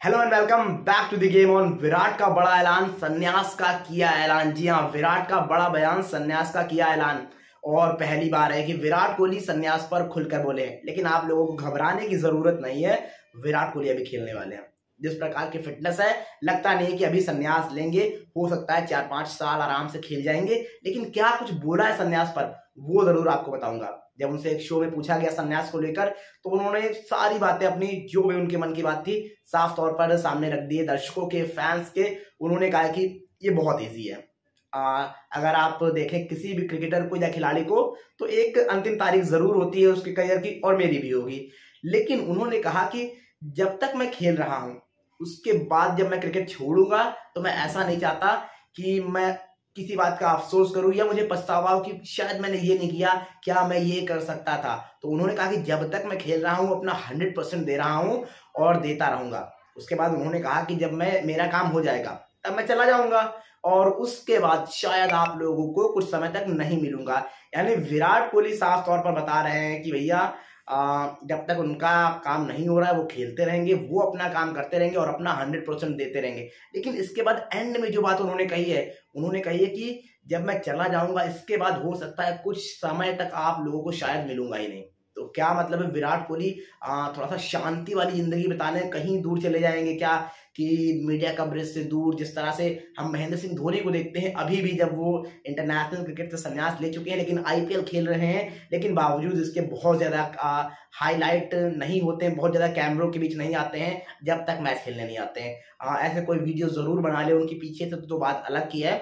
Hello and welcome back to the game on Virat का बड़ा ऐलान सन्यास का किया ऐलान जी हाँ विराट का बड़ा बयान सन्यास का किया ऐलान और पहली बार है कि विराट कोहली सन्यास पर खुलकर बोले। लेकिन आप लोगों को घबराने की ज़रूरत नहीं है। विराट कोहली अभी खेलने वाले हैं। जिस प्रकार की फिटनेस है लगता नहीं कि अभी संन्यास लेंगे। हो सकता है चार पाँच साल आराम से खेल जाएँगे लेकिन क्या कुछ बोला है संन्यास पर वो ज़रूर आपको बताऊँगा। जब उनसे एक शो में पूछा गया संन्यास को लेकर तो उन्होंने सारी बातें अपनी जो भी उनके मन की बात थी साफ़ तौर पर सामने रख दिए दर्शकों के फैंस के। उन्होंने कहा कि ये बहुत ईजी है। आ, अगर आप देखें किसी भी क्रिकेटर को या खिलाड़ी को तो एक अंतिम तारीख ज़रूर होती है उसके करियर की और मेरी भी होगी। लेकिन उन्होंने कहा कि जब तक मैं खेल रहा हूँ उसके बाद जब मैं क्रिकेट छोड़ूँगा तो मैं ऐसा नहीं चाहता कि मैं किसी बात का अफसोस करूँ या मुझे पछतावा हो कि शायद मैंने ये नहीं किया, क्या मैं ये कर सकता था। तो उन्होंने कहा कि जब तक मैं खेल रहा हूँ, अपना हंड्रेड परसेंट दे रहा हूँ और देता रहूँगा। उसके बाद उन्होंने कहा कि जब मैं, मेरा काम हो जाएगा, तब मैं चला जाऊँगा और उसके बाद शायद आप लोगों को कुछ समय तक नहीं मिलूँगा। यानी विराट कोहली साफ़ तौर पर बता रहे हैं कि भैया जब तक उनका काम नहीं हो रहा है, वो खेलते रहेंगे, वो अपना काम करते रहेंगे और अपना हंड्रेड परसेंट देते रहेंगे। लेकिन इसके बाद एंड में जो बात उन्होंने कही है, उन्होंने कही है कि जब मैं चला जाऊँगा, इसके बाद हो सकता है कुछ समय तक आप लोगों को शायद मिलूँगा ही नहीं। तो क्या मतलब है विराट कोहली थोड़ा सा शांति वाली ज़िंदगी बिताने कहीं दूर चले जाएँगे क्या? कि मीडिया कवरेज से दूर, जिस तरह से हम महेंद्र सिंह धोनी को देखते हैं, अभी भी जब वो इंटरनेशनल क्रिकेट से संन्यास ले चुके हैं, लेकिन आईपीएल खेल रहे हैं, लेकिन बावजूद इसके बहुत ज़्यादा हाईलाइट नहीं होते हैं, बहुत ज़्यादा कैमरों के बीच नहीं आते हैं, जब तक मैच खेलने नहीं आते हैं। ऐसे कोई वीडियो ज़रूर बना ले, उनके पीछे से तो बात अलग की है।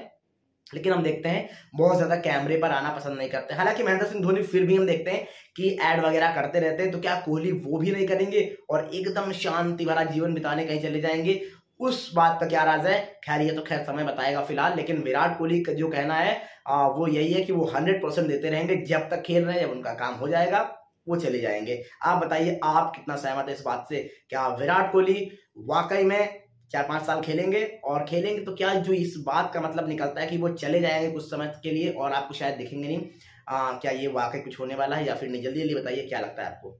लेकिन हम देखते हैं बहुत ज़्यादा कैमरे पर आना पसंद नहीं करते। हालाँकि महेंद्र सिंह धोनी फिर भी हम देखते हैं कि एड वगैरह करते रहते हैं तो क्या कोहली वो भी नहीं करेंगे और एकदम शांति भरा जीवन बिताने कहीं चले जाएँगे? उस बात का क्या राज है? खैर ये तो खैर समय बताएगा फ़िलहाल लेकिन विराट कोहली का जो कहना है आ, वो यही है कि वो हंड्रेड परसेंट देते रहेंगे। जब तक खेल रहे हैं जब उनका काम हो जाएगा वो चले जाएँगे। आप बताइए आप कितना सहमत है इस बात से? क्या विराट कोहली वाकई में चार पाँच साल खेलेंगे और खेलेंगे तो क्या जो इस बात का मतलब निकलता है कि वो चले जाएँगे कुछ समय के लिए और आपको शायद दिखेंगे नहीं आ, क्या ये वाकई कुछ होने वाला है या फिर नहीं? जल्दी जल्दी बताइए क्या लगता है आपको?